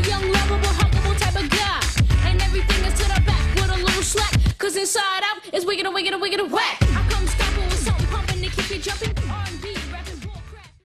A young, lovable, huggable type of guy. And everything is to the back with a little slack. Cause inside out is wicked and wicked and wicked and whack. I